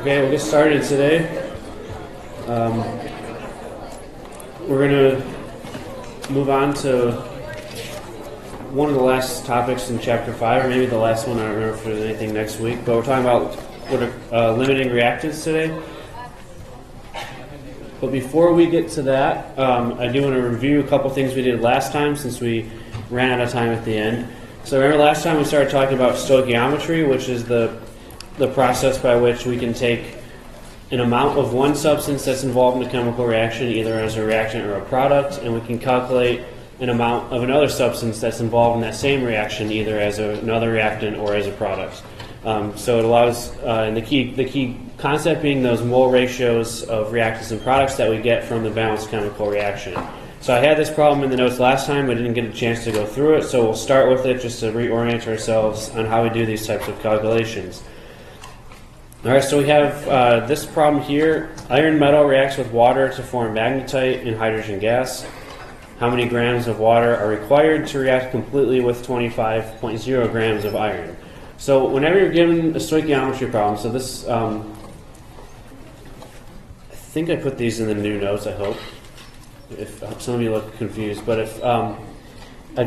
Okay, we'll get started today. Um, we're going to move on to one of the last topics in chapter 5, or maybe the last one. I don't remember if there's anything next week, but we're talking about what are uh, limiting reactants today. But before we get to that, um, I do want to review a couple things we did last time since we ran out of time at the end. So remember last time we started talking about stoichiometry, which is the the process by which we can take an amount of one substance that's involved in a chemical reaction, either as a reactant or a product, and we can calculate an amount of another substance that's involved in that same reaction, either as a, another reactant or as a product. Um, so it allows, uh, and the key, the key concept being those mole ratios of reactants and products that we get from the balanced chemical reaction. So I had this problem in the notes last time, but didn't get a chance to go through it, so we'll start with it just to reorient ourselves on how we do these types of calculations. All right, so we have uh, this problem here. Iron metal reacts with water to form magnetite and hydrogen gas. How many grams of water are required to react completely with 25.0 grams of iron? So whenever you're given a stoichiometry problem, so this, um, I think I put these in the new notes, I hope. If some of you look confused, but if um, I,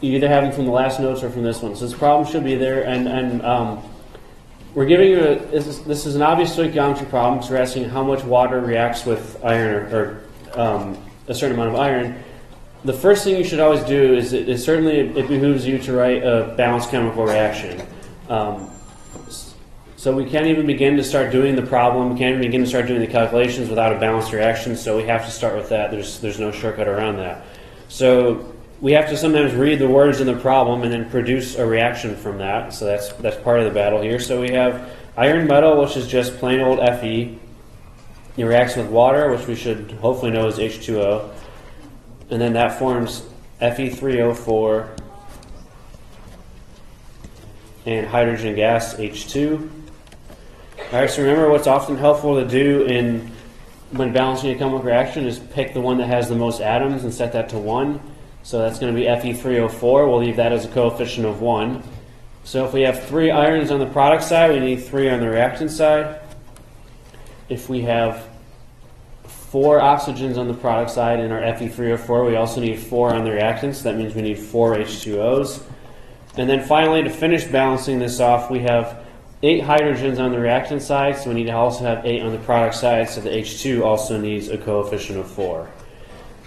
you either have them from the last notes or from this one. So this problem should be there, and, and um, we're giving you a, this is, an obvious stoichiometry problem, so we're asking how much water reacts with iron or, or um, a certain amount of iron. The first thing you should always do is, it, is certainly it behooves you to write a balanced chemical reaction. Um, so we can't even begin to start doing the problem, we can't even begin to start doing the calculations without a balanced reaction, so we have to start with that. There's, there's no shortcut around that. So we have to sometimes read the words in the problem and then produce a reaction from that. So that's that's part of the battle here. So we have iron metal, which is just plain old Fe. It reacts with water, which we should hopefully know is H2O, and then that forms Fe3O4 and hydrogen gas H2. All right. So remember, what's often helpful to do in when balancing a chemical reaction is pick the one that has the most atoms and set that to one. So that's going to be Fe3O4. We'll leave that as a coefficient of 1. So if we have three irons on the product side, we need three on the reactant side. If we have four oxygens on the product side in our Fe3O4, we also need four on the reactants. That means we need four H2Os. And then finally, to finish balancing this off, we have eight hydrogens on the reactant side, so we need to also have eight on the product side, so the H2 also needs a coefficient of 4.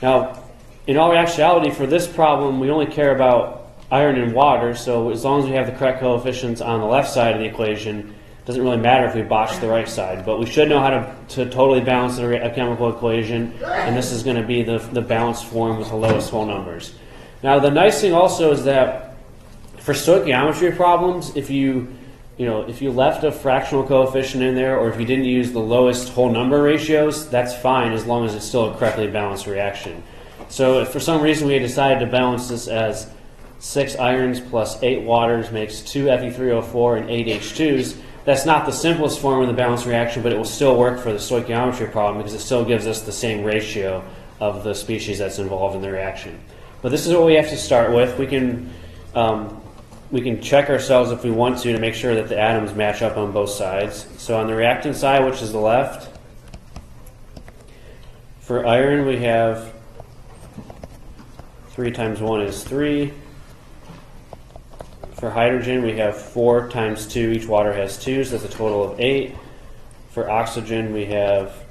Now, in all actuality, for this problem, we only care about iron and water, so as long as we have the correct coefficients on the left side of the equation, it doesn't really matter if we botch the right side. But we should know how to, to totally balance a, chemical equation, and this is going to be the, the balanced form with the lowest whole numbers. Now, the nice thing also is that for stoichiometry problems, if you you know, if you left a fractional coefficient in there, or if you didn't use the lowest whole number ratios, that's fine as long as it's still a correctly balanced reaction. So if for some reason we decided to balance this as six irons plus eight waters makes two Fe3O4 and eight H2s, that's not the simplest form of the balanced reaction, but it will still work for the stoichiometry problem because it still gives us the same ratio of the species that's involved in the reaction. But this is what we have to start with. We can um, we can check ourselves if we want to to make sure that the atoms match up on both sides. So on the reactant side, which is the left, for iron we have 3 times 1 is 3. For hydrogen, we have 4 times 2. Each water has 2, so that's a total of 8. For oxygen, we have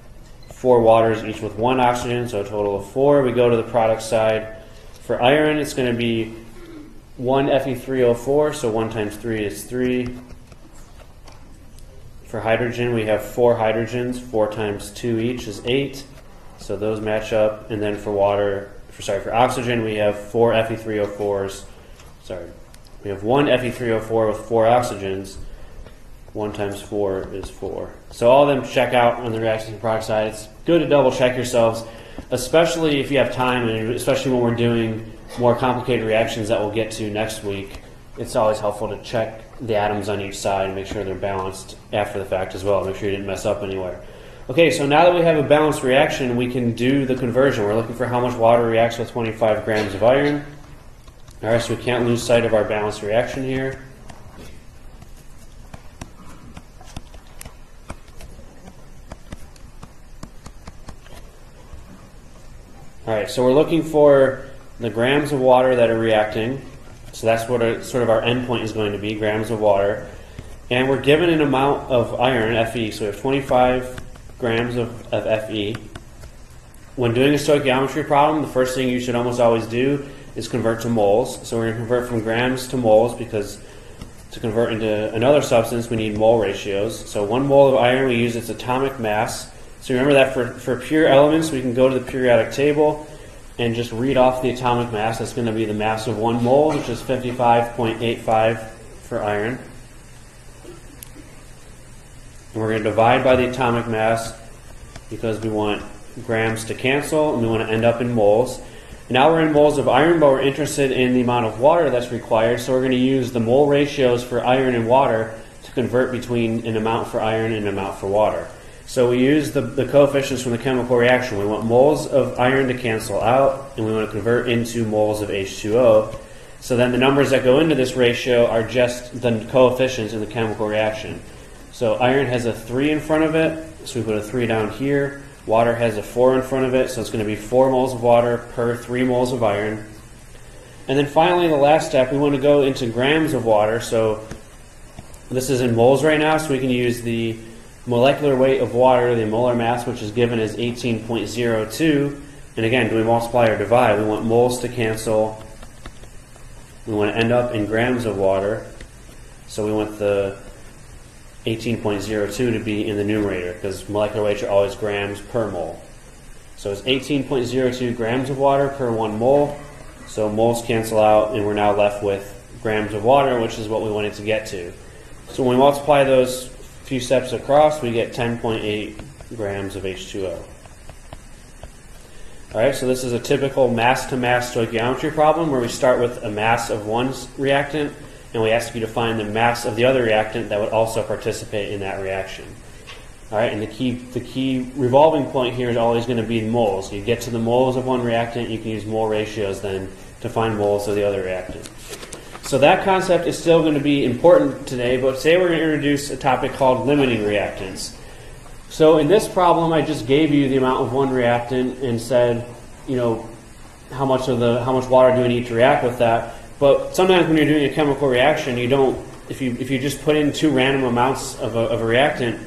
4 waters, each with 1 oxygen, so a total of 4. We go to the product side. For iron, it's going to be 1 Fe3O4, so 1 times 3 is 3. For hydrogen, we have 4 hydrogens. 4 times 2 each is 8. So those match up. And then for water, for sorry, for oxygen, we have four Fe3O4s. Sorry, we have one Fe3O4 with four oxygens. One times four is four. So all of them check out on the reaction product side. It's good to double check yourselves, especially if you have time, and especially when we're doing more complicated reactions that we'll get to next week. It's always helpful to check the atoms on each side and make sure they're balanced after the fact as well. Make sure you didn't mess up anywhere. Okay, so now that we have a balanced reaction, we can do the conversion. We're looking for how much water reacts with 25 grams of iron. All right, so we can't lose sight of our balanced reaction here. All right, so we're looking for the grams of water that are reacting. So that's what our, sort of our endpoint is going to be, grams of water. And we're given an amount of iron, Fe, so we have 25 grams of, of Fe. When doing a stoichiometry problem, the first thing you should almost always do is convert to moles. So we're going to convert from grams to moles because to convert into another substance, we need mole ratios. So one mole of iron, we use its atomic mass. So remember that for, for pure elements, we can go to the periodic table and just read off the atomic mass. That's going to be the mass of one mole, which is 55.85 for iron. And we're going to divide by the atomic mass because we want grams to cancel and we want to end up in moles. Now we're in moles of iron, but we're interested in the amount of water that's required, so we're going to use the mole ratios for iron and water to convert between an amount for iron and an amount for water. So we use the, the coefficients from the chemical reaction. We want moles of iron to cancel out, and we want to convert into moles of H2O. So then the numbers that go into this ratio are just the coefficients in the chemical reaction. So iron has a 3 in front of it, so we put a 3 down here. Water has a 4 in front of it, so it's going to be 4 moles of water per 3 moles of iron. And then finally, the last step, we want to go into grams of water. So this is in moles right now, so we can use the molecular weight of water, the molar mass, which is given as 18.02. And again, do we multiply or divide? We want moles to cancel. We want to end up in grams of water. So we want the 18.02 to be in the numerator because molecular weights are always grams per mole. So it's 18.02 grams of water per one mole. So moles cancel out, and we're now left with grams of water, which is what we wanted to get to. So when we multiply those few steps across, we get 10.8 grams of H2O. All right, so this is a typical mass to mass stoichiometry problem where we start with a mass of one reactant and we ask you to find the mass of the other reactant that would also participate in that reaction. All right, and the key the key revolving point here is always going to be moles. You get to the moles of one reactant, you can use mole ratios then to find moles of the other reactant. So that concept is still going to be important today, but today we're going to introduce a topic called limiting reactants. So in this problem, I just gave you the amount of one reactant and said, you know, how much of the how much water do we need to react with that? But sometimes when you're doing a chemical reaction, you don't. If you if you just put in two random amounts of a, of a reactant,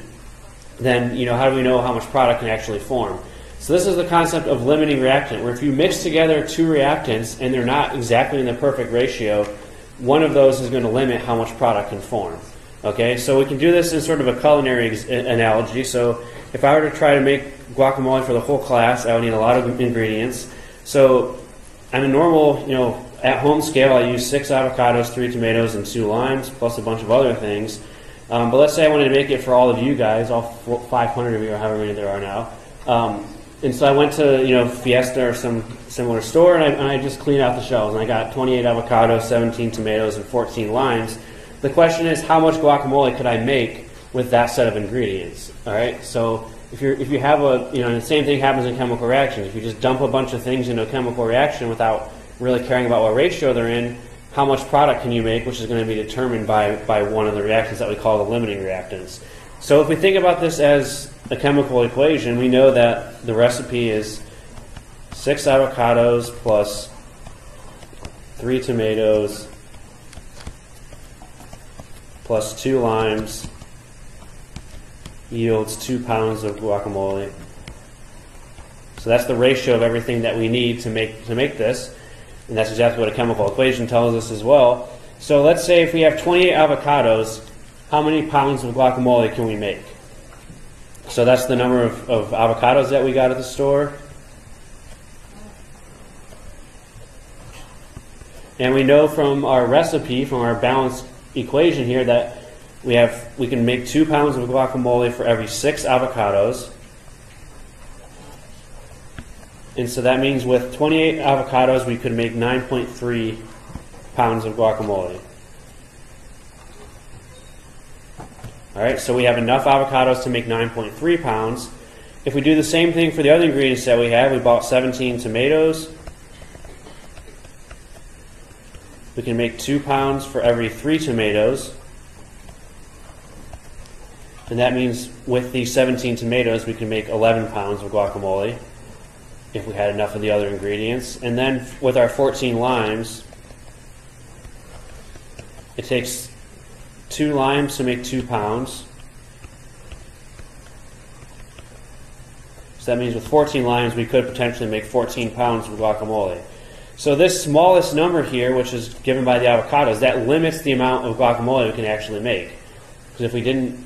then you know how do we know how much product can actually form? So this is the concept of limiting reactant, where if you mix together two reactants and they're not exactly in the perfect ratio, one of those is going to limit how much product can form. Okay, so we can do this in sort of a culinary ex- analogy. So if I were to try to make guacamole for the whole class, I would need a lot of ingredients. So on a normal, you know, at home scale, I use six avocados, three tomatoes, and two limes, plus a bunch of other things. Um, but let's say I wanted to make it for all of you guys, all 500 of you, or however many there are now. Um, and so I went to you know Fiesta or some similar store, and I, and I just cleaned out the shelves, and I got 28 avocados, 17 tomatoes, and 14 limes. The question is, how much guacamole could I make with that set of ingredients? All right, so if you if you have a you know the same thing happens in chemical reactions. If you just dump a bunch of things into a chemical reaction without really caring about what ratio they're in, how much product can you make, which is going to be determined by, by one of the reactants that we call the limiting reactants. So if we think about this as a chemical equation, we know that the recipe is six avocados plus three tomatoes plus two limes yields two pounds of guacamole. So that's the ratio of everything that we need to make to make this. And that's exactly what a chemical equation tells us as well. So let's say if we have 28 avocados, how many pounds of guacamole can we make? So that's the number of, of avocados that we got at the store. And we know from our recipe, from our balanced equation here, that we have we can make two pounds of guacamole for every six avocados. And so that means with 28 avocados, we could make 9.3 pounds of guacamole. All right, so we have enough avocados to make 9.3 pounds. If we do the same thing for the other ingredients that we have, we bought 17 tomatoes. We can make 2 pounds for every 3 tomatoes. And that means with these 17 tomatoes, we can make 11 pounds of guacamole. If we had enough of the other ingredients. And then with our 14 limes, it takes two limes to make two pounds. So that means with 14 limes, we could potentially make 14 pounds of guacamole. So this smallest number here, which is given by the avocados, that limits the amount of guacamole we can actually make. Because if we didn't,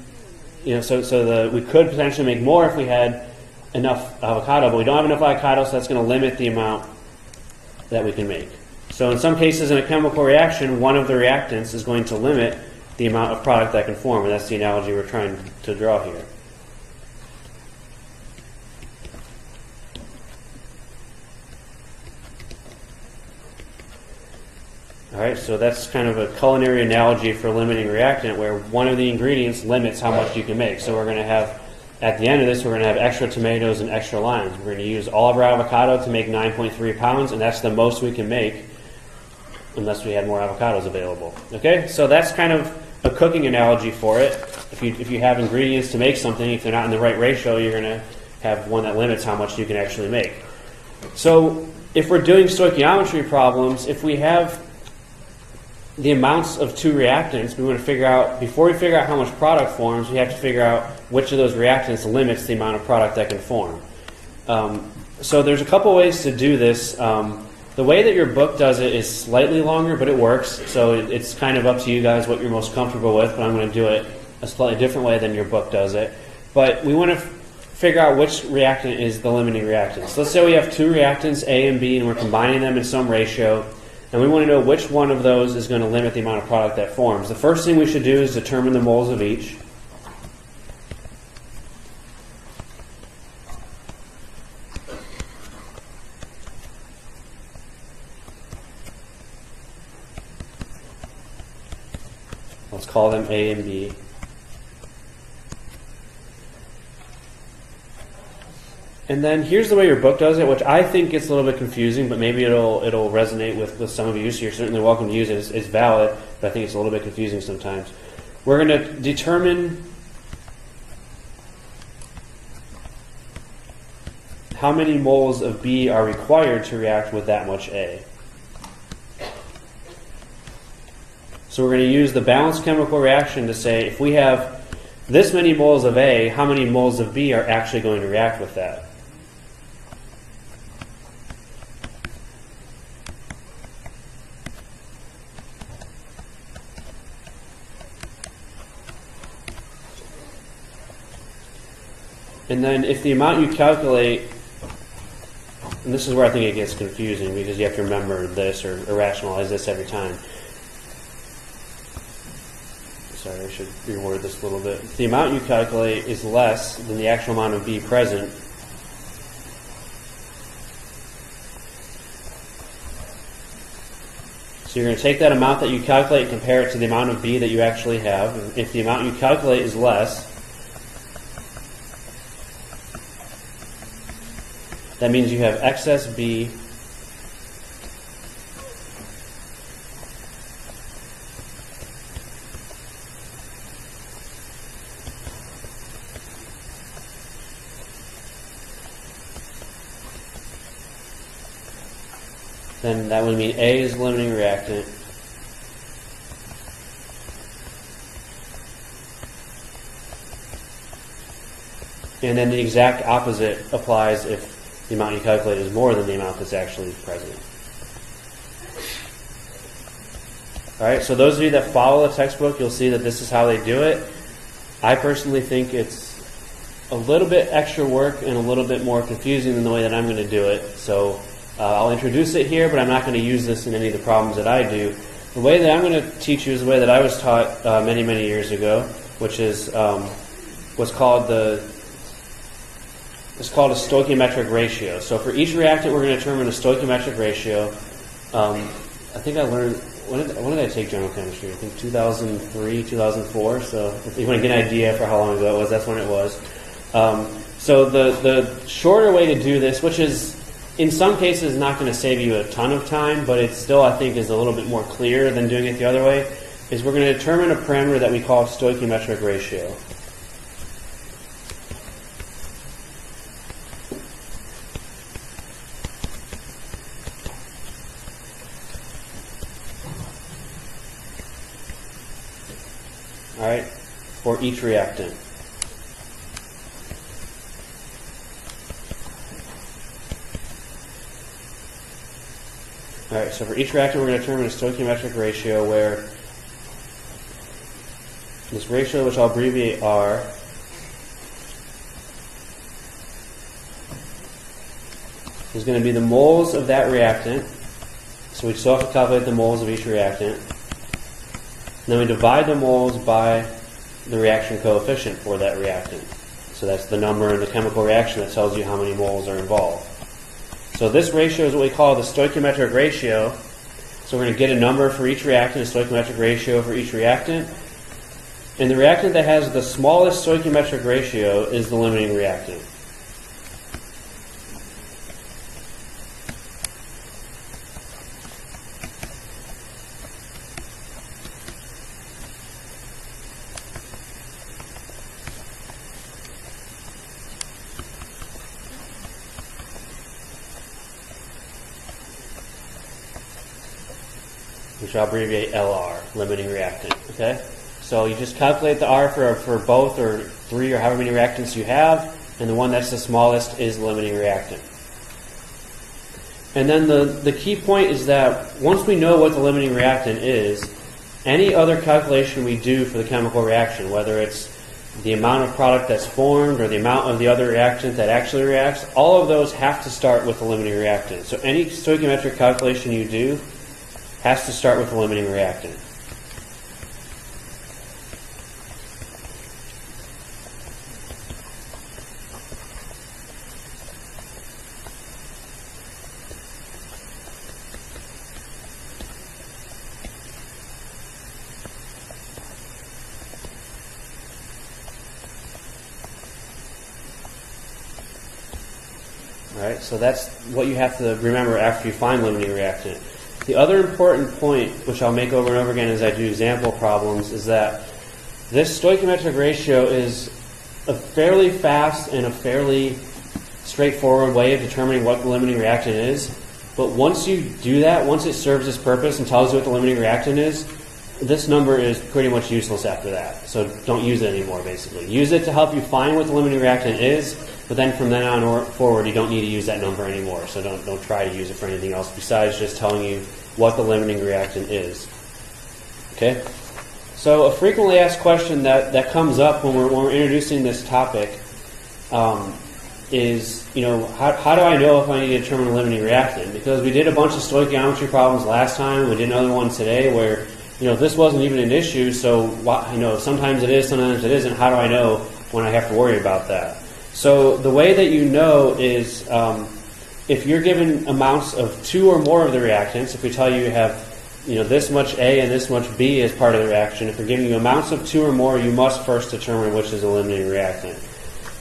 you know, so, so the, we could potentially make more if we had enough avocado, but we don't have enough avocado, so that's going to limit the amount that we can make. So in some cases in a chemical reaction, one of the reactants is going to limit the amount of product that can form, and that's the analogy we're trying to draw here. All right, so that's kind of a culinary analogy for limiting reactant where one of the ingredients limits how much you can make. So we're going to have, at the end of this, we're going to have extra tomatoes and extra limes. We're going to use all of our avocado to make 9.3 pounds, and that's the most we can make unless we had more avocados available. Okay, so that's kind of a cooking analogy for it. If you, if you have ingredients to make something, if they're not in the right ratio, you're going to have one that limits how much you can actually make. So if we're doing stoichiometry problems, if we have the amounts of two reactants, we want to figure out, before we figure out how much product forms, we have to figure out which of those reactants limits the amount of product that can form. Um, so there's a couple ways to do this. Um, the way that your book does it is slightly longer, but it works. So it, it's kind of up to you guys what you're most comfortable with, but I'm going to do it a slightly different way than your book does it. But we want to figure out which reactant is the limiting reactant. So let's say we have two reactants, A and B, and we're combining them in some ratio and we want to know which one of those is going to limit the amount of product that forms. The first thing we should do is determine the moles of each. Let's call them A and B. And then here's the way your book does it, which I think gets a little bit confusing, but maybe it'll it'll resonate with, with some of you. So you're certainly welcome to use it. It's, it's valid, but I think it's a little bit confusing sometimes. We're going to determine how many moles of B are required to react with that much A. So we're going to use the balanced chemical reaction to say if we have this many moles of A, how many moles of B are actually going to react with that? And then if the amount you calculate, and this is where I think it gets confusing because you have to remember this or, or rationalize this every time. Sorry, I should reword this a little bit. If the amount you calculate is less than the actual amount of B present, So you're going to take that amount that you calculate and compare it to the amount of B that you actually have. If the amount you calculate is less, That means you have excess B then that would mean A is limiting reactant. And then the exact opposite applies if the amount you calculate is more than the amount that's actually present. All right, so those of you that follow the textbook, you'll see that this is how they do it. I personally think it's a little bit extra work and a little bit more confusing than the way that I'm going to do it. So uh, I'll introduce it here, but I'm not going to use this in any of the problems that I do. The way that I'm going to teach you is the way that I was taught uh, many, many years ago, which is um, what's called the is called a stoichiometric ratio. So for each reactant, we're going to determine a stoichiometric ratio. Um, I think I learned when did, when did I take general chemistry? I think 2003, 2004. So if you want to get an idea for how long ago it was, that's when it was. Um, so the the shorter way to do this, which is in some cases not going to save you a ton of time, but it still I think is a little bit more clear than doing it the other way, is we're going to determine a parameter that we call stoichiometric ratio. All right, for each reactant. All right, so for each reactant, we're going to determine a stoichiometric ratio where this ratio, which I'll abbreviate R, is going to be the moles of that reactant. So we still have to calculate the moles of each reactant. And then we divide the moles by the reaction coefficient for that reactant. So that's the number in the chemical reaction that tells you how many moles are involved. So this ratio is what we call the stoichiometric ratio. So we're going to get a number for each reactant, a stoichiometric ratio for each reactant. And the reactant that has the smallest stoichiometric ratio is the limiting reactant. Which I'll abbreviate LR, limiting reactant. Okay? So you just calculate the R for, for both or three or however many reactants you have, and the one that's the smallest is limiting reactant. And then the, the key point is that once we know what the limiting reactant is, any other calculation we do for the chemical reaction, whether it's the amount of product that's formed or the amount of the other reactant that actually reacts, all of those have to start with the limiting reactant. So any stoichiometric calculation you do has to start with the limiting reactant. So that's what you have to remember after you find limiting reactant. The other important point, which I'll make over and over again as I do example problems, is that this stoichiometric ratio is a fairly fast and a fairly straightforward way of determining what the limiting reactant is. But once you do that, once it serves its purpose and tells you what the limiting reactant is, this number is pretty much useless after that. So don't use it anymore, basically. Use it to help you find what the limiting reactant is, but then from then on or forward, you don't need to use that number anymore. So don't, don't try to use it for anything else besides just telling you what the limiting reactant is. Okay? So a frequently asked question that, that comes up when we're, when we're introducing this topic um, is, you know, how, how do I know if I need to determine a limiting reactant? Because we did a bunch of stoichiometry problems last time. We did another one today where, you know, this wasn't even an issue. So, you know, sometimes it is, sometimes it isn't. How do I know when I have to worry about that? So the way that you know is um, if you're given amounts of two or more of the reactants, if we tell you you have you know this much A and this much B as part of the reaction, if we're giving you amounts of two or more, you must first determine which is a limiting reactant.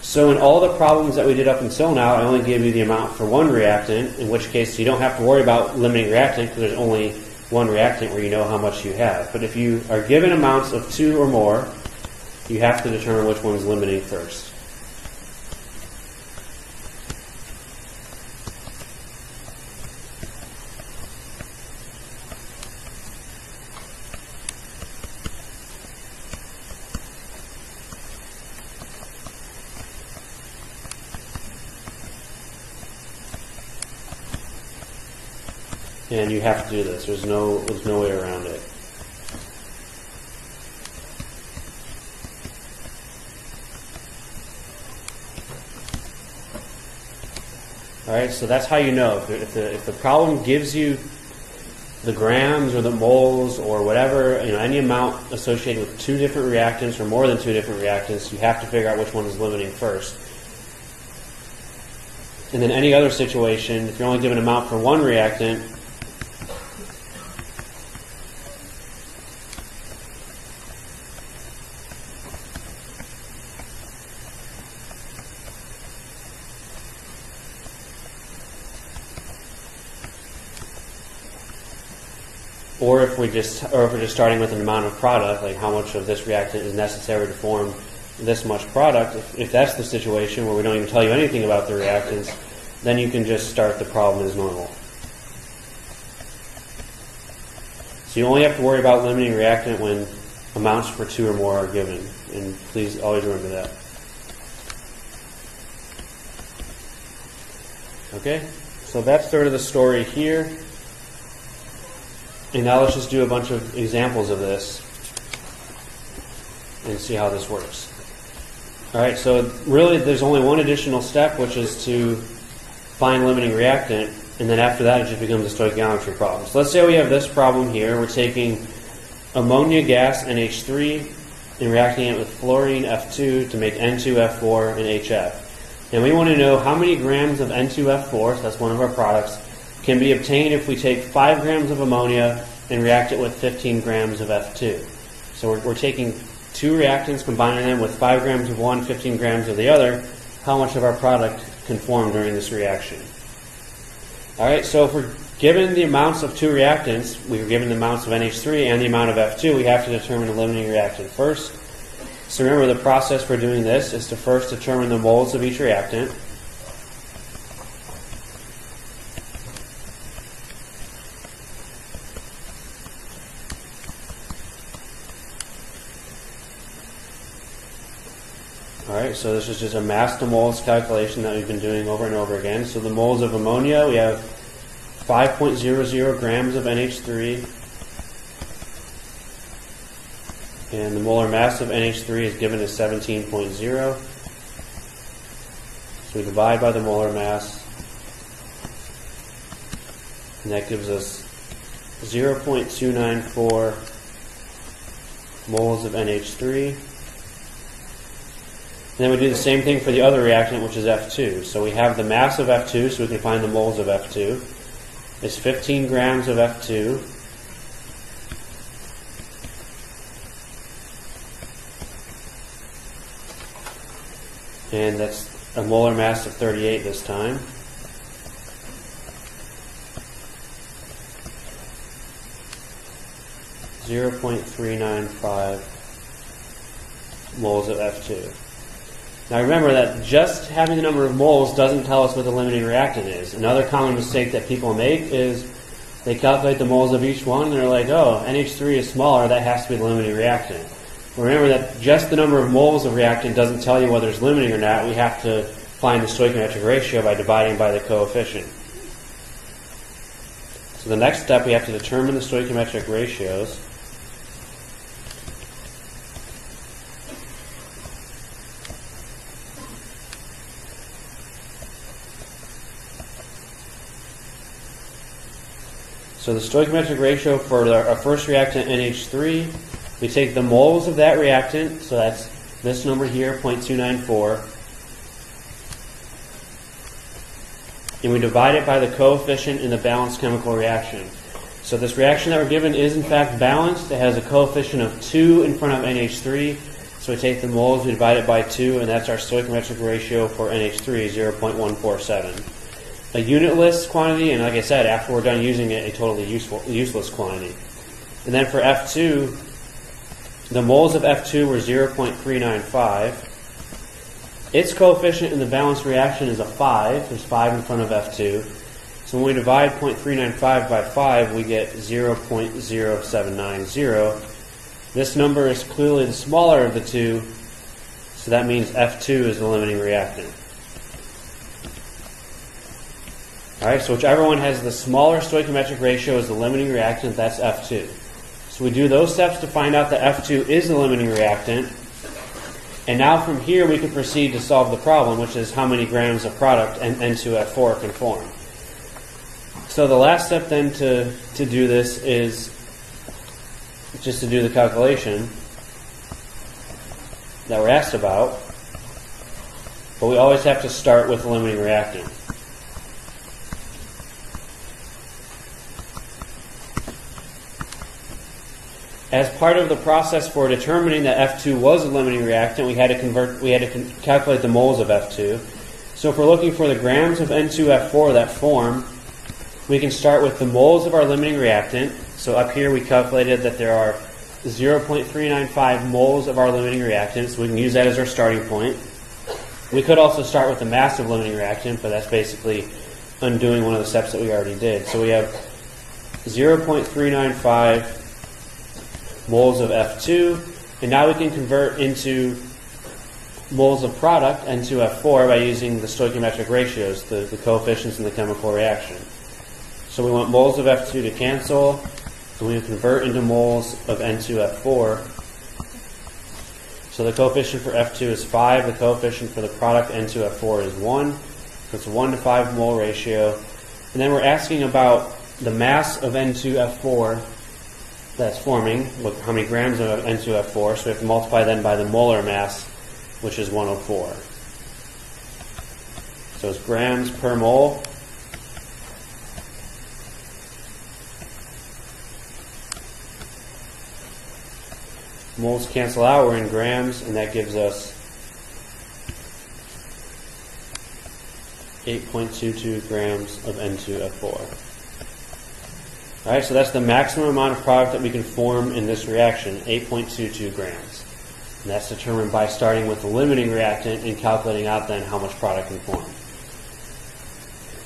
So in all the problems that we did up until now, I only gave you the amount for one reactant, in which case you don't have to worry about limiting reactant because there's only one reactant where you know how much you have. But if you are given amounts of two or more, you have to determine which one's limiting first. And you have to do this. There's no there's no way around it. All right, so that's how you know if the, if the, if the problem gives you the grams or the moles or whatever, you know, any amount associated with two different reactants or more than two different reactants, you have to figure out which one is limiting first. And then any other situation, if you're only given an amount for one reactant, or if we just or if we're just starting with an amount of product, like how much of this reactant is necessary to form this much product. If, if that's the situation where we don't even tell you anything about the reactants, then you can just start the problem as normal. So you only have to worry about limiting reactant when amounts for two or more are given. And please always remember that. Okay, so that's sort of the story here. And now let's just do a bunch of examples of this and see how this works. All right, so really there's only one additional step, which is to find limiting reactant, and then after that it just becomes a stoichiometry problem. So let's say we have this problem here. We're taking ammonia gas NH3 and reacting it with fluorine F2 to make N2F4 and HF. And we want to know how many grams of N2F4, so that's one of our products, can be obtained if we take 5 grams of ammonia and react it with 15 grams of F2. So we're, we're taking two reactants, combining them with 5 grams of one, 15 grams of the other. How much of our product can form during this reaction? All right, so if we're given the amounts of two reactants, we are given the amounts of NH3 and the amount of F2, we have to determine the limiting reactant first. So remember, the process for doing this is to first determine the moles of each reactant. So this is just a mass to moles calculation that we've been doing over and over again. So the moles of ammonia, we have 5.00 grams of NH3 And the molar mass of NH3 is given as 17.0. So we divide by the molar mass. And that gives us 0.294 moles of NH3. And then we do the same thing for the other reactant, which is F2. So we have the mass of F2, so we can find the moles of F2. It's 15 grams of F2 And that's a molar mass of 38 this time. Zero point three nine five moles of F2. Now remember that just having the number of moles doesn't tell us what the limiting reactant is. Another common mistake that people make is they calculate the moles of each one and they're like, oh, NH3 is smaller, that has to be the limiting reactant. Remember that just the number of moles of reactant doesn't tell you whether it's limiting or not. We have to find the stoichiometric ratio by dividing by the coefficient. So the next step, we have to determine the stoichiometric ratios. So the stoichiometric ratio for our first reactant NH3 we take the moles of that reactant, so that's this number here, 0.294, and we divide it by the coefficient in the balanced chemical reaction. So this reaction that we're given is in fact balanced. It has a coefficient of 2 in front of NH3. So we take the moles, we divide it by 2, and that's our stoichiometric ratio for NH3, 0.147. A unitless quantity, and like I said, after we're done using it, a totally useful, useless quantity. And then for F2, the moles of F2 were 0.395. Its coefficient in the balanced reaction is a 5. There's 5 in front of F2. So when we divide 0.395 by 5, we get 0.0790. This number is clearly the smaller of the two, so that means F2 is the limiting reactant. Alright, so whichever one has the smaller stoichiometric ratio is the limiting reactant, that's F2. So we do those steps to find out that F2 is the limiting reactant. And now from here we can proceed to solve the problem, which is how many grams of product N2F4 can form. So the last step then to, to do this is just to do the calculation that we're asked about. But we always have to start with the limiting reactant. As part of the process for determining that F2 was a limiting reactant, we had to convert, we had to con- calculate the moles of F2. So if we're looking for the grams of N2F4 that form, we can start with the moles of our limiting reactant. So up here we calculated that there are 0.395 moles of our limiting reactant, so we can use that as our starting point. We could also start with the mass of limiting reactant, but that's basically undoing one of the steps that we already did. So we have 0.395 moles of F2 And now we can convert into moles of product N2F4 by using the stoichiometric ratios, the, the coefficients in the chemical reaction. So we want moles of F2 to cancel, and we convert into moles of N2F4. So the coefficient for F2 is 5, the coefficient for the product N2F4 is 1. So it's a 1 to 5 mole ratio. And then we're asking about the mass of N2F4 that's forming, what, how many grams of N2F4, so we have to multiply then by the molar mass, which is 104. So it's grams per mole. Moles cancel out, we're in grams, and that gives us 8.22 grams of N2F4. So that's the maximum amount of product that we can form in this reaction, 8.22 grams. And that's determined by starting with the limiting reactant and calculating out then how much product can form.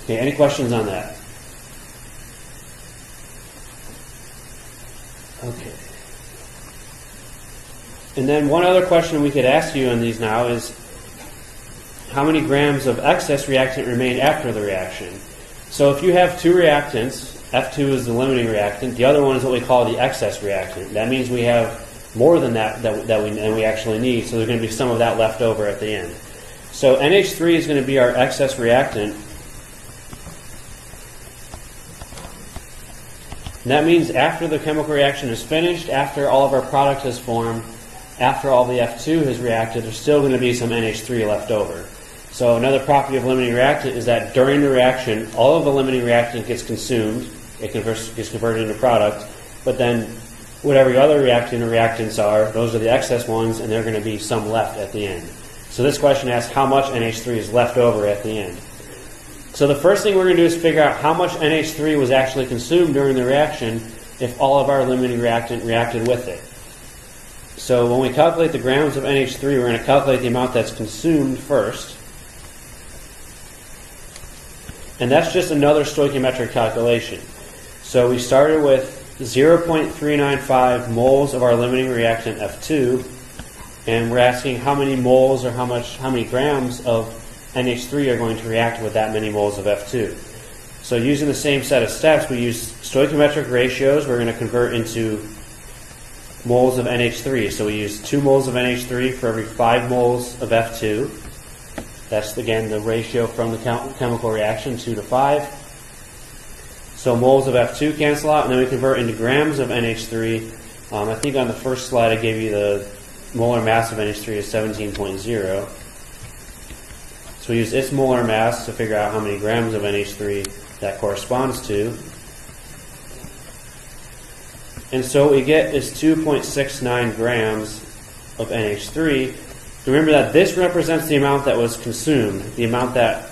Okay, any questions on that? Okay. And then one other question we could ask you on these now is how many grams of excess reactant remain after the reaction? So if you have two reactants, F2 is the limiting reactant, the other one is what we call the excess reactant. That means we have more than that that, that we, and we actually need, so there's going to be some of that left over at the end. So NH3 is going to be our excess reactant. And that means after the chemical reaction is finished, after all of our product has formed, after all the F2 has reacted, there's still going to be some NH3 left over. So another property of limiting reactant is that during the reaction, all of the limiting reactant gets consumed, it converts, gets converted into product, but then whatever your other reactant or reactants are, those are the excess ones, and they're going to be some left at the end. So this question asks how much NH3 is left over at the end. So the first thing we're going to do is figure out how much NH3 was actually consumed during the reaction if all of our limiting reactant reacted with it. So when we calculate the grams of NH3, we're going to calculate the amount that's consumed first. And that's just another stoichiometric calculation. So we started with 0.395 moles of our limiting reactant F2, and we're asking how many moles or how much, how many grams of NH3 are going to react with that many moles of F2. So using the same set of steps, we use stoichiometric ratios. We're going to convert into moles of NH3. So we use 2 moles of NH3 for every 5 moles of F2. That's, again, the ratio from the chemical reaction, 2 to 5. So moles of F2 cancel out, and then we convert into grams of NH3. Um, I think on the first slide I gave you the molar mass of NH3 is 17.0. So we use its molar mass to figure out how many grams of NH3 that corresponds to. And so what we get is 2.69 grams of NH3. Remember that this represents the amount that was consumed, the amount that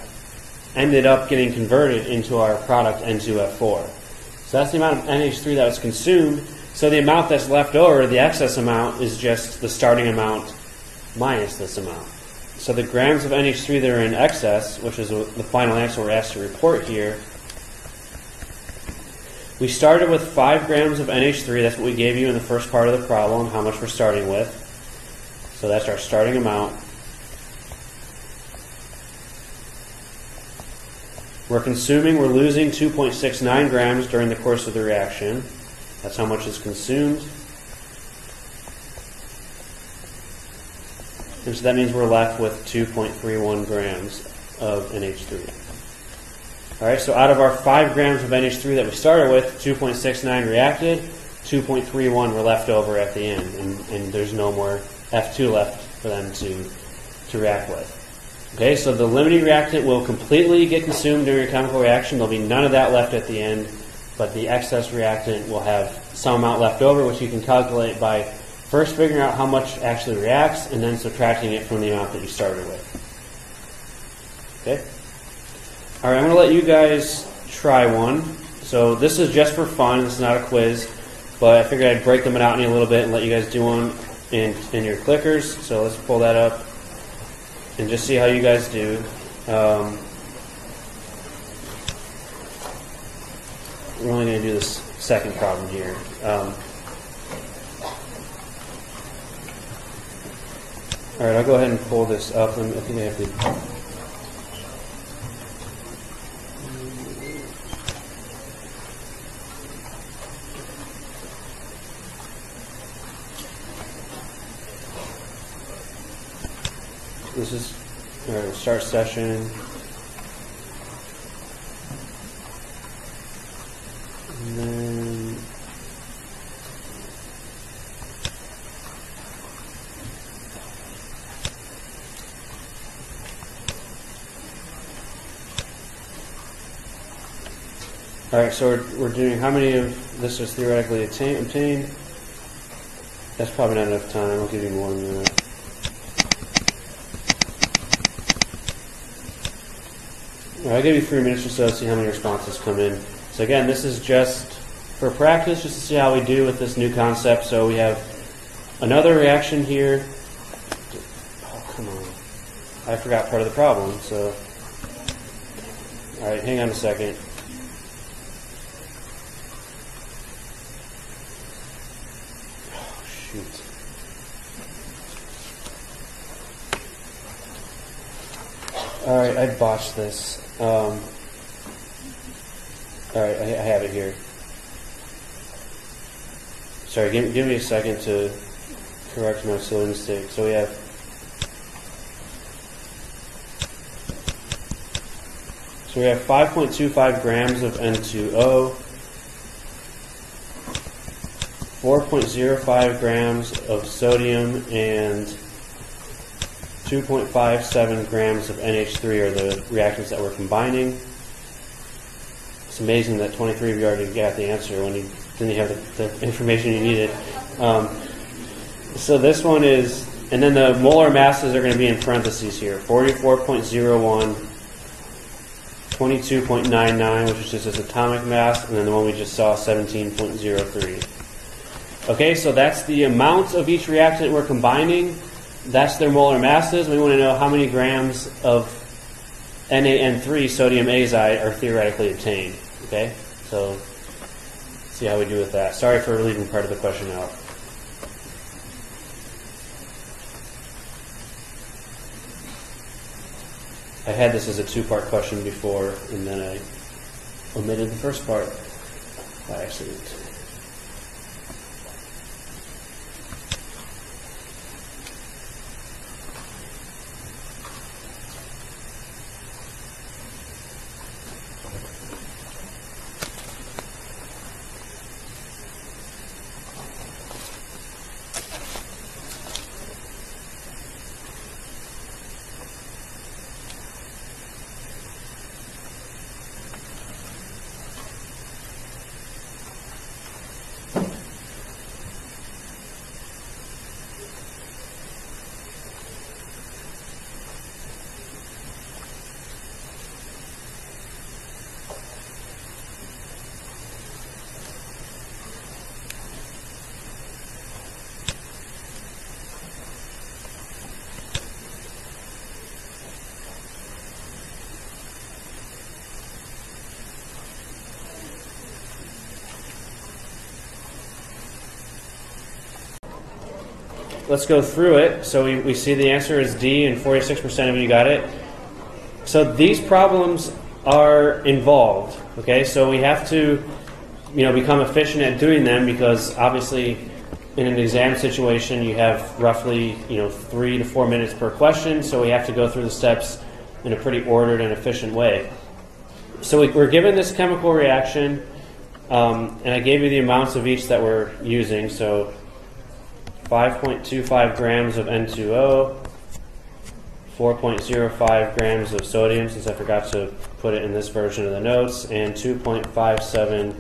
ended up getting converted into our product N2F4. So that's the amount of NH3 that was consumed. So the amount that's left over, the excess amount, is just the starting amount minus this amount. So the grams of NH3 that are in excess, which is the final answer we're asked to report here, we started with 5 grams of NH3. That's what we gave you in the first part of the problem, how much we're starting with. So that's our starting amount. We're consuming, we're losing 2.69 grams during the course of the reaction. That's how much is consumed. And so that means we're left with 2.31 grams of NH3. All right, so out of our 5 grams of NH3 that we started with, 2.69 reacted, 2.31 were left over at the end, and, and there's no more F2 left for them to, to react with. Okay, so the limiting reactant will completely get consumed during a chemical reaction. There'll be none of that left at the end, but the excess reactant will have some amount left over, which you can calculate by first figuring out how much actually reacts and then subtracting it from the amount that you started with. Okay? All right, I'm going to let you guys try one. So this is just for fun. This is not a quiz, but I figured I'd break them out in a little bit and let you guys do one in, in your clickers. So let's pull that up and just see how you guys do. Um, we're only going to do this second problem here. Um, all right, I'll go ahead and pull this up. I think I have to This is, all right, start session. And then. All right, so we're, we're doing how many of this is theoretically attain, obtained? That's probably not enough time. I'll give you more than that. All right, I'll give you three minutes or so to see how many responses come in. So again, this is just for practice, just to see how we do with this new concept. So we have another reaction here. Oh, come on. I forgot part of the problem, so. All right, hang on a second. Oh, shoot. I botched this. Um, all right, I, I have it here. Sorry, give, give me a second to correct my silly mistake. So we have. So we have 5.25 grams of N2O, 4.05 grams of sodium, and 2.57 grams of NH3 are the reactants that we're combining. It's amazing that 23 of you already got the answer when you didn't have the, the information you needed. Um, so this one is, and then the molar masses are going to be in parentheses here 44.01, 22.99, which is just its atomic mass, and then the one we just saw, 17.03. Okay, so that's the amount of each reactant we're combining. That's their molar masses. We want to know how many grams of NaN3 sodium azide are theoretically obtained. Okay, so see how we do with that. Sorry for leaving part of the question out. I had this as a two-part question before, and then I omitted the first part by accident. Let's go through it. So we, we see the answer is D, and 46% of you got it. So these problems are involved. Okay, so we have to, you know, become efficient at doing them because obviously, in an exam situation, you have roughly, you know, three to four minutes per question. So we have to go through the steps in a pretty ordered and efficient way. So we, we're given this chemical reaction, um, and I gave you the amounts of each that we're using. So 5.25 grams of N2O, 4.05 grams of sodium, since I forgot to put it in this version of the notes, and 2.57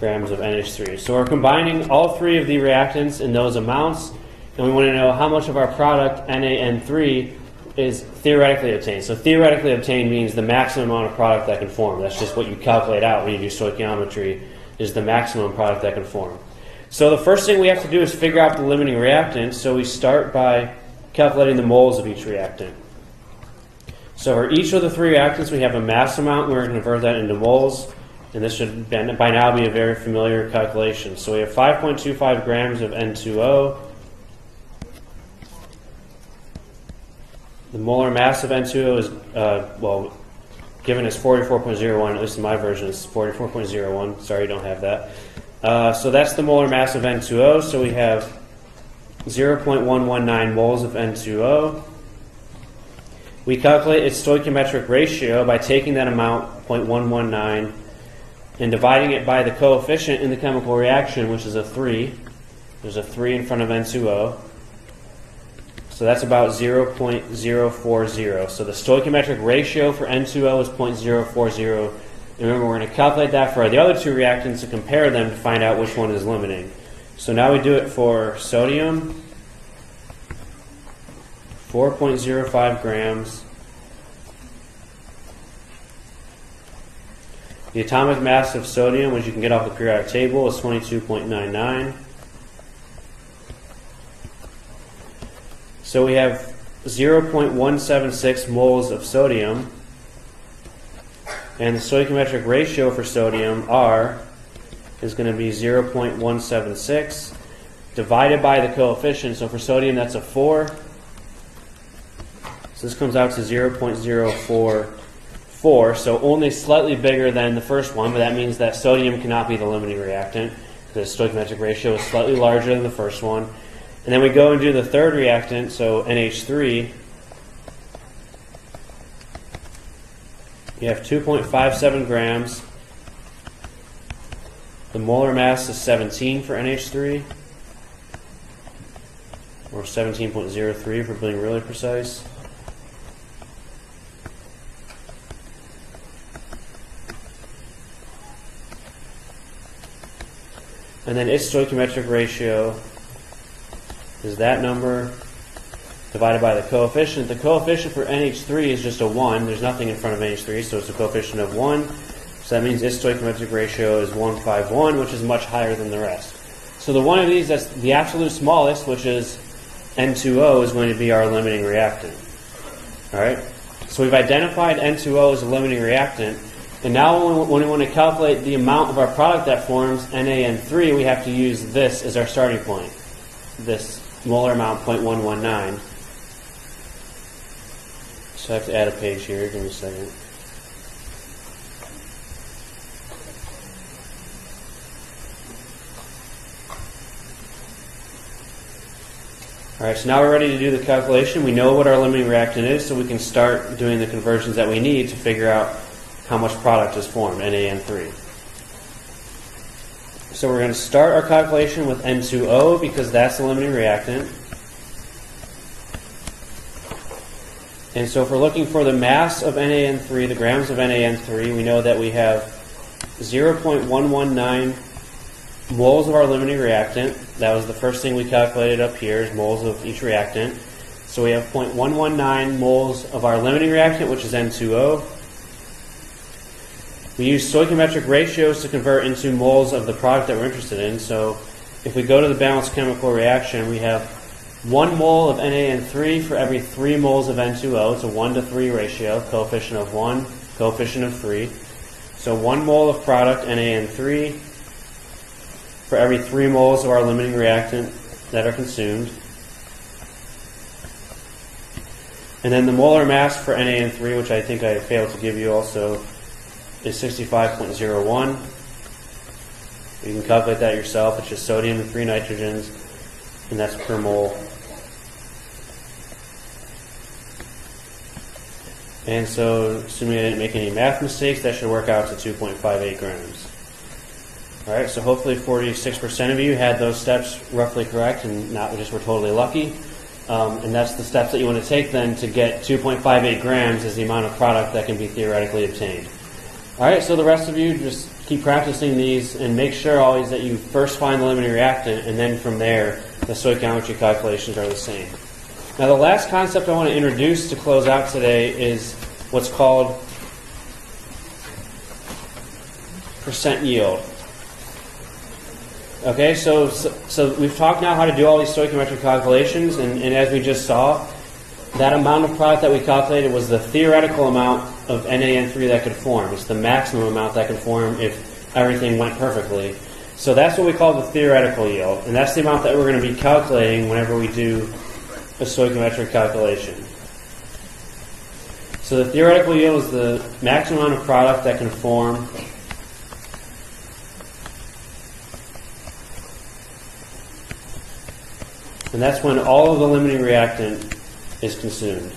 grams of NH3. So we're combining all three of the reactants in those amounts, and we want to know how much of our product, NaN3, is theoretically obtained. So theoretically obtained means the maximum amount of product that can form. That's just what you calculate out when you do stoichiometry, is the maximum product that can form. So the first thing we have to do is figure out the limiting reactant. So we start by calculating the moles of each reactant. So for each of the three reactants, we have a mass amount, we're going to convert that into moles. And this should by now be a very familiar calculation. So we have 5.25 grams of N2O, The molar mass of N2O is, uh, well, given as 44.01, at least in my version, it's 44.01. Sorry, you don't have that. Uh, so that's the molar mass of N2O. So we have 0.119 moles of N2O. We calculate its stoichiometric ratio by taking that amount, 0.119, and dividing it by the coefficient in the chemical reaction, which is a 3. There's a 3 in front of N2O. So that's about 0.040. So the stoichiometric ratio for N2O is 0.040. And remember, we're going to calculate that for the other two reactants to compare them to find out which one is limiting. So now we do it for sodium, 4.05 grams. The atomic mass of sodium, which you can get off the periodic table, is 22.99. So we have 0.176 moles of sodium, and the stoichiometric ratio for sodium, R, is going to be 0.176 divided by the coefficient. So for sodium, that's a 4. So this comes out to 0.044, so only slightly bigger than the first one, but that means that sodium cannot be the limiting reactant. The stoichiometric ratio is slightly larger than the first one. And then we go and do the third reactant, so NH3. You have 2.57 grams. The molar mass is 17 for NH3, or 17.03 for being really precise. And then its stoichiometric ratio is that number divided by the coefficient. The coefficient for NH3 is just a 1. There's nothing in front of NH3, so it's a coefficient of 1. So that means its stoichiometric ratio is 151, which is much higher than the rest. So the one of these that's the absolute smallest, which is N2O, is going to be our limiting reactant. All right? So we've identified N2O as a limiting reactant. And now when we want to calculate the amount of our product that forms, NaN3, we have to use this as our starting point. This molar amount, 0.119. So I have to add a page here. Give me a second. All right, so now we're ready to do the calculation. We know what our limiting reactant is, so we can start doing the conversions that we need to figure out how much product is formed, NaN3. So we're going to start our calculation with N2O because that's the limiting reactant. And so if we're looking for the mass of NaN3, the grams of NaN3, we know that we have 0.119 moles of our limiting reactant. That was the first thing we calculated up here, is moles of each reactant. So we have 0.119 moles of our limiting reactant, which is N2O. We use stoichiometric ratios to convert into moles of the product that we're interested in. So if we go to the balanced chemical reaction, we have 1 mole of NaN3 for every 3 moles of N2O. It's a 1 to 3 ratio, coefficient of 1, coefficient of 3. So 1 mole of product, NaN3, for every 3 moles of our limiting reactant that are consumed. And then the molar mass for NaN3, which I think I failed to give you also, is 65.01. You can calculate that yourself. It's just sodium and three nitrogens, and that's per mole. And so, assuming I didn't make any math mistakes, that should work out to 2.58 grams. All right, so hopefully 46% of you had those steps roughly correct and not just were totally lucky. Um, and that's the steps that you want to take then to get 2.58 grams is the amount of product that can be theoretically obtained. All right, so the rest of you just keep practicing these and make sure always that you first find the limiting reactant and then from there the stoichiometry calculations are the same. Now, the last concept I want to introduce to close out today is what's called percent yield. Okay, so, so, we've talked now how to do all these stoichiometric calculations, and, and as we just saw, that amount of product that we calculated was the theoretical amount of NaN3 that could form. It's the maximum amount that could form if everything went perfectly. So that's what we call the theoretical yield, and that's the amount that we're going to be calculating whenever we do a stoichiometric calculation. So the theoretical yield is the maximum amount of product that can form and that's when all of the limiting reactant is consumed.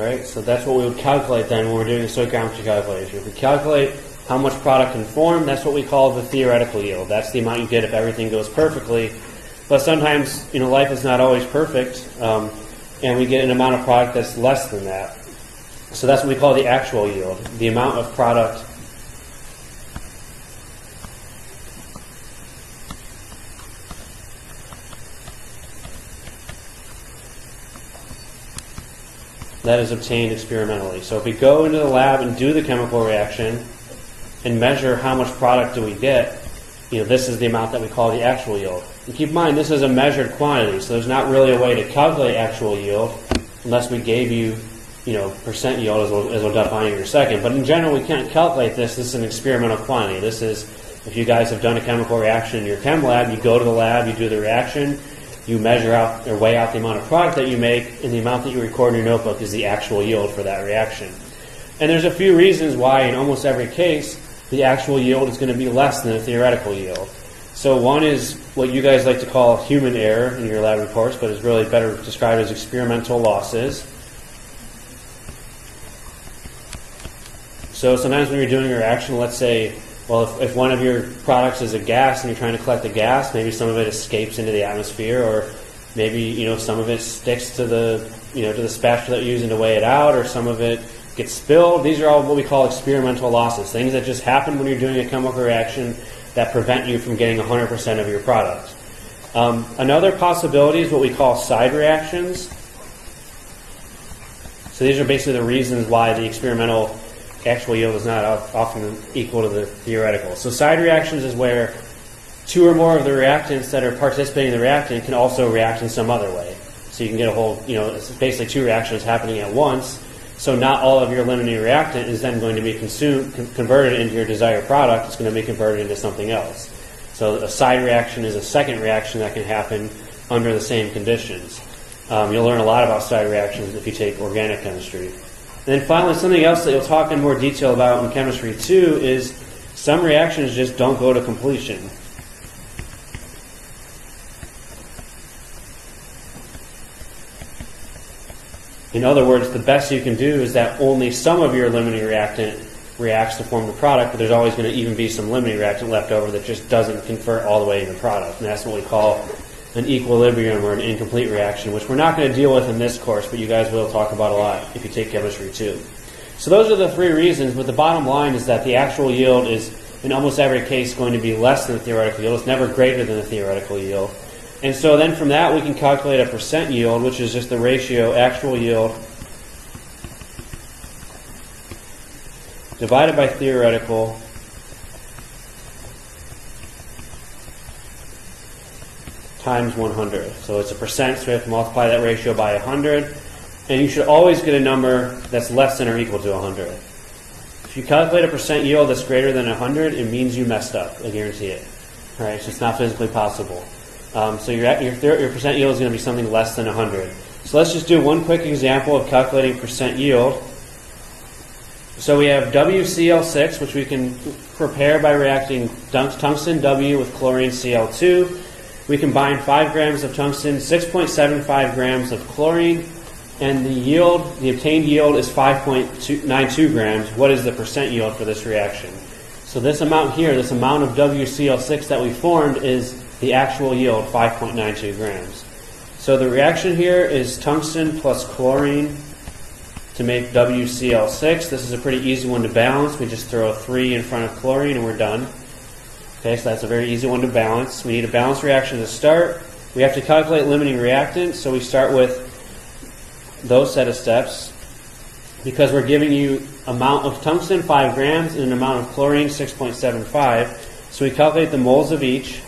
Right? So that's what we would calculate then when we're doing a stoichiometry calculation. If we calculate how much product can form, that's what we call the theoretical yield. That's the amount you get if everything goes perfectly. But sometimes, you know, life is not always perfect, um, and we get an amount of product that's less than that. So that's what we call the actual yield, the amount of product that is obtained experimentally. So if we go into the lab and do the chemical reaction and measure how much product do we get, you know, this is the amount that we call the actual yield. And keep in mind, this is a measured quantity, so there's not really a way to calculate actual yield unless we gave you, you know, percent yield, as we'll, as we'll in a second. But in general, we can't calculate this. This is an experimental quantity. This is, if you guys have done a chemical reaction in your chem lab, you go to the lab, you do the reaction, you measure out or weigh out the amount of product that you make, and the amount that you record in your notebook is the actual yield for that reaction. And there's a few reasons why, in almost every case, the actual yield is going to be less than the theoretical yield. So one is what you guys like to call human error in your lab reports, but is really better described as experimental losses. So sometimes when you're doing a reaction, let's say well, if, if one of your products is a gas and you're trying to collect the gas, maybe some of it escapes into the atmosphere, or maybe you know some of it sticks to the you know to the spatula that you're using to weigh it out, or some of it gets spilled. These are all what we call experimental losses, things that just happen when you're doing a chemical reaction that prevent you from getting 100% of your product. Um, another possibility is what we call side reactions. So these are basically the reasons why the experimental actual yield is not often equal to the theoretical. So side reactions is where two or more of the reactants that are participating in the reactant can also react in some other way. So you can get a whole, you know, it's basically two reactions happening at once. So not all of your limiting reactant is then going to be consumed, con- converted into your desired product. It's going to be converted into something else. So a side reaction is a second reaction that can happen under the same conditions. Um, you'll learn a lot about side reactions if you take organic chemistry. And then finally, something else that you'll talk in more detail about in chemistry too is some reactions just don't go to completion. In other words, the best you can do is that only some of your limiting reactant reacts to form the product, but there's always going to even be some limiting reactant left over that just doesn't convert all the way into the product. And that's what we call an equilibrium or an incomplete reaction, which we're not going to deal with in this course, but you guys will talk about a lot if you take chemistry too. So those are the three reasons, but the bottom line is that the actual yield is in almost every case going to be less than the theoretical yield. It's never greater than the theoretical yield. And so then from that we can calculate a percent yield, which is just the ratio actual yield divided by theoretical times 100. So it's a percent, so we have to multiply that ratio by 100. And you should always get a number that's less than or equal to 100. If you calculate a percent yield that's greater than 100, it means you messed up. I guarantee it. Right? It's not physically possible. Um, so your, your, your percent yield is going to be something less than 100. So let's just do one quick example of calculating percent yield. So we have WCl6, which we can prepare by reacting tungsten W with chlorine Cl2 we combine 5 grams of tungsten, 6.75 grams of chlorine, and the yield, the obtained yield is 5.92 grams. What is the percent yield for this reaction? So this amount here, this amount of WCl6 that we formed is the actual yield, 5.92 grams. So the reaction here is tungsten plus chlorine to make WCl6. This is a pretty easy one to balance. We just throw a 3 in front of chlorine and we're done. Okay, so that's a very easy one to balance. We need a balanced reaction to start. We have to calculate limiting reactants, so we start with those set of steps because we're giving you amount of tungsten, 5 grams, and an amount of chlorine, 6.75. So we calculate the moles of each.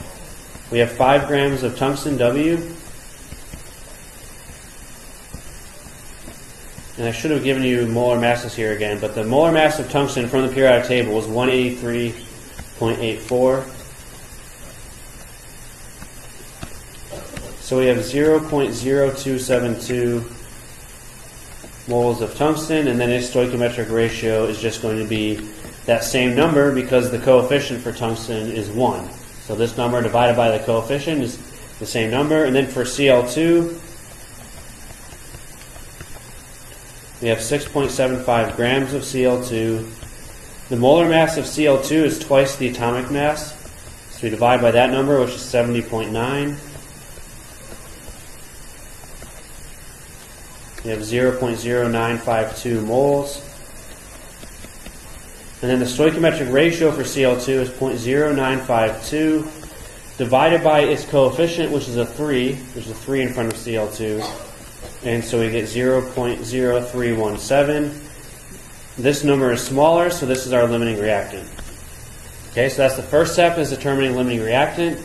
We have 5 grams of tungsten W. And I should have given you molar masses here again, but the molar mass of tungsten from the periodic table was 183 0.84. So we have 0.0272 moles of tungsten, and then its stoichiometric ratio is just going to be that same number because the coefficient for tungsten is 1. So this number divided by the coefficient is the same number. And then for Cl2, we have 6.75 grams of Cl2 the molar mass of Cl2 is twice the atomic mass. So we divide by that number, which is 70.9. We have 0.0952 moles. And then the stoichiometric ratio for Cl2 is 0.0952 divided by its coefficient, which is a 3. There's a 3 in front of Cl2. And so we get 0.0317. This number is smaller, so this is our limiting reactant. Okay, so that's the first step is determining limiting reactant.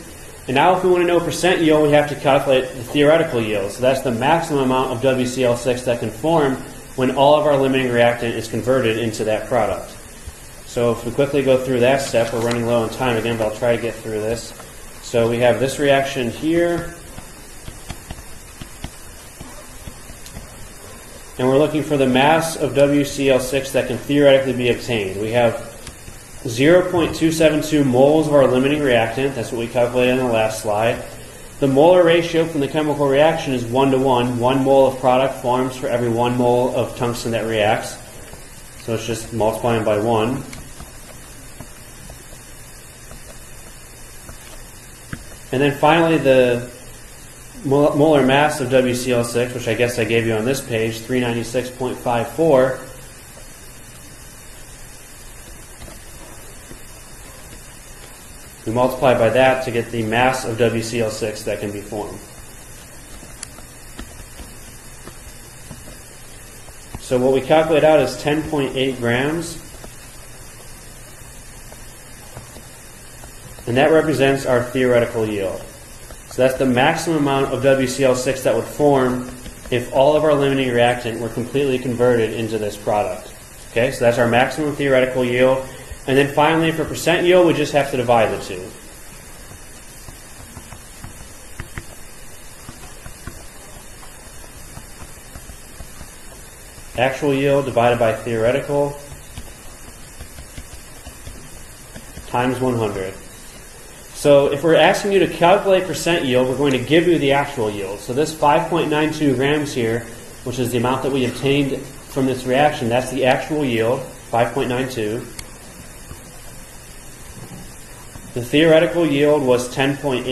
And now if we want to know percent yield, we have to calculate the theoretical yield. So that's the maximum amount of WCl6 that can form when all of our limiting reactant is converted into that product. So if we quickly go through that step, we're running low on time again, but I'll try to get through this. So we have this reaction here. And we're looking for the mass of WCl6 that can theoretically be obtained. We have 0.272 moles of our limiting reactant. That's what we calculated in the last slide. The molar ratio from the chemical reaction is 1 to 1. One mole of product forms for every one mole of tungsten that reacts. So it's just multiplying by 1. And then finally, the molar mass of WCl6, which I guess I gave you on this page, 396.54. We multiply by that to get the mass of WCl6 that can be formed. So what we calculate out is 10.8 grams. And that represents our theoretical yield. So that's the maximum amount of WCl6 that would form if all of our limiting reactant were completely converted into this product. Okay, so that's our maximum theoretical yield. And then finally, for percent yield, we just have to divide the two. Actual yield divided by theoretical times 100. So if we're asking you to calculate percent yield, we're going to give you the actual yield. So this 5.92 grams here, which is the amount that we obtained from this reaction, that's the actual yield, 5.92. The theoretical yield was 10.8.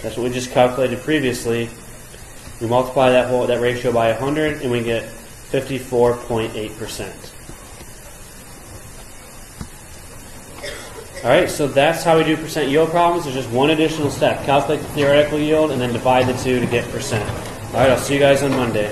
That's what we just calculated previously. We multiply that whole that ratio by 100 and we get 54.8%. All right, so that's how we do percent yield problems. There's just one additional step. Calculate the theoretical yield and then divide the two to get percent. All right, I'll see you guys on Monday.